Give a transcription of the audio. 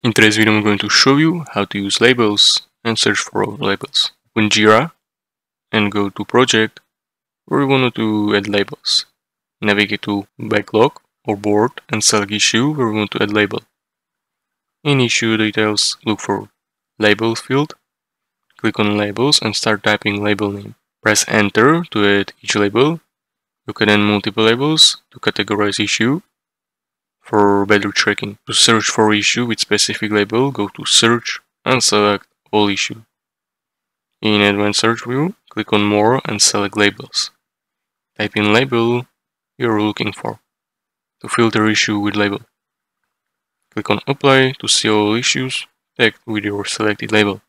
In today's video I'm going to show you how to use labels and search for labels. Open Jira and go to project where we want to add labels. Navigate to backlog or board and select issue where we want to add label. In issue details look for labels field. Click on labels and start typing label name. Press enter to add each label. You can add multiple labels to categorize issue for better tracking. To search for issue with specific label, go to search and select all issue. In advanced search view, click on more and select labels. Type in label you're looking for to filter issue with label. Click on apply to see all issues tagged with your selected label.